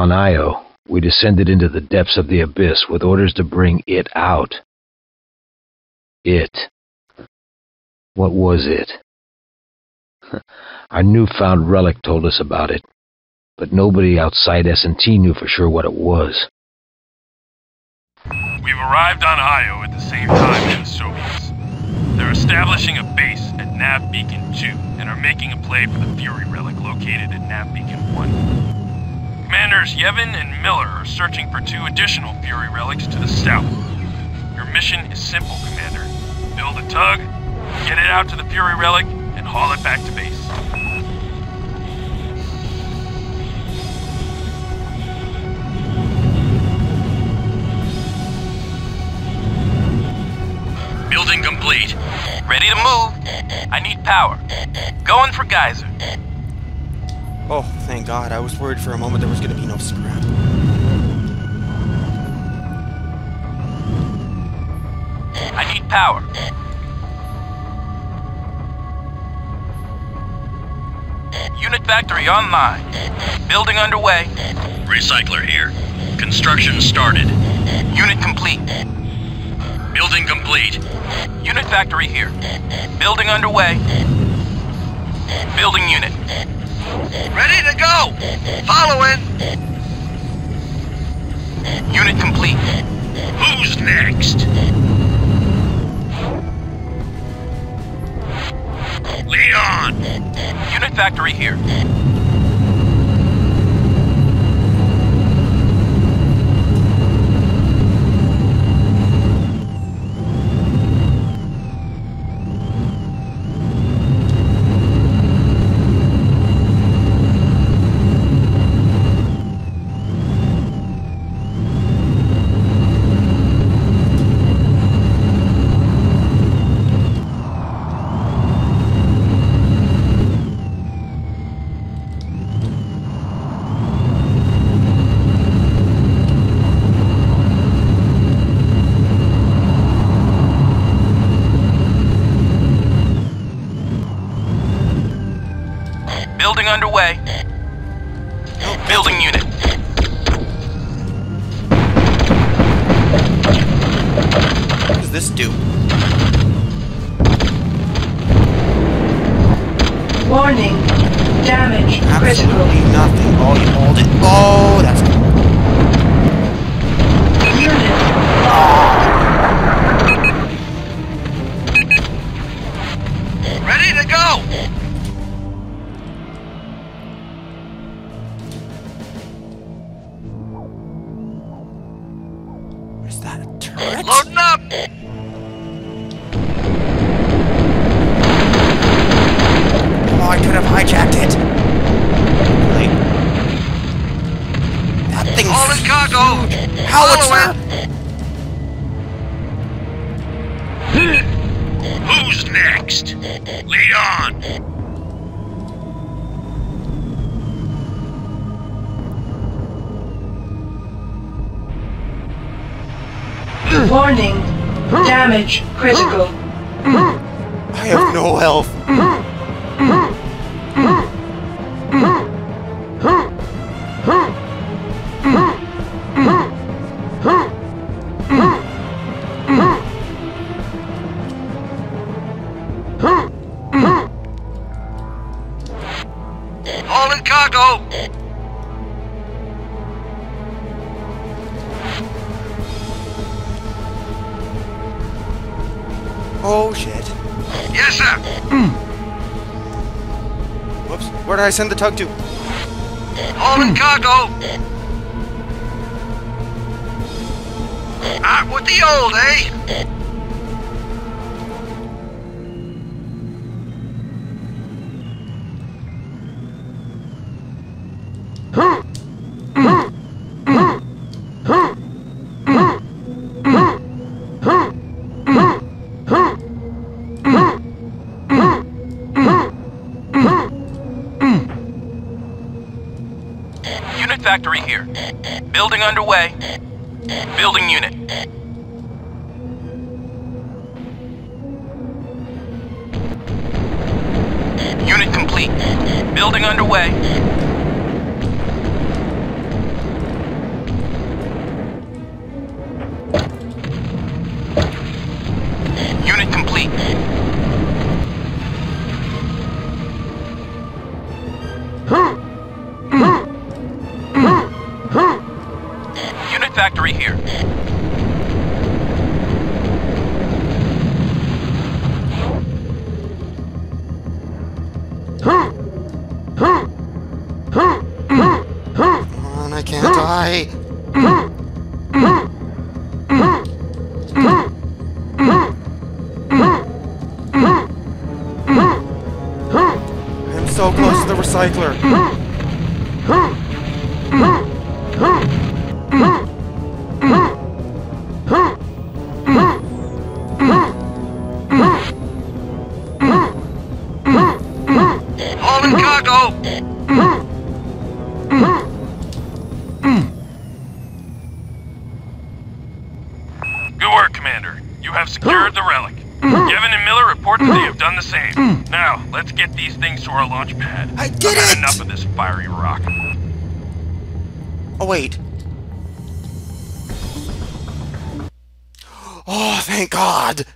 On Io, we descended into the depths of the abyss with orders to bring it out. It. What was it? Our newfound relic told us about it, but nobody outside S&T knew for sure what it was. We've arrived on Io at the same time as the Soviets. They're establishing a base at Nav Beacon 2 and are making a play for the Fury relic located at Nav Beacon 1. Commanders Gavin and Miller are searching for two additional Fury relics to the south. Your mission is simple, Commander. Build a tug, get it out to the Fury relic, and haul it back to base. Building complete. Ready to move. I need power. Going for geyser. Oh, thank God. I was worried for a moment there was going to be no scrap. I need power. Unit factory online. Building underway. Recycler here. Construction started. Unit complete. Building complete. Unit factory here. Building underway. Building unit. Ready to go! Following! Unit complete. Who's next? Lead on! Unit factory here. Building underway. Building unit. What does this do? Warning. Damage critical. Nothing. Oh, you hold it. Oh, that's that a turret? Loading up! Oh, I could have hijacked it. Really? That thing's All in cargo! howitzer. Who's next? Lead on! Hmm. Warning. Hmm. Damage critical. Hmm. I have no health. All in cargo! Oh shit. Yes, sir! Whoops. Where did I send the tug to? All in cargo! Out with the old, eh? Factory here. Building underway. Building unit. Unit complete. Building underway. Unit complete. Huh. Factory here. On, I can't die. I'm so close to the recycler. Hauling cargo! Good work, Commander. You have secured the relic. Gavin and Miller report that they have done the same. Now, let's get these things to our launch pad. I did I've it! enough of this fiery rock. Oh, wait. Oh, thank God.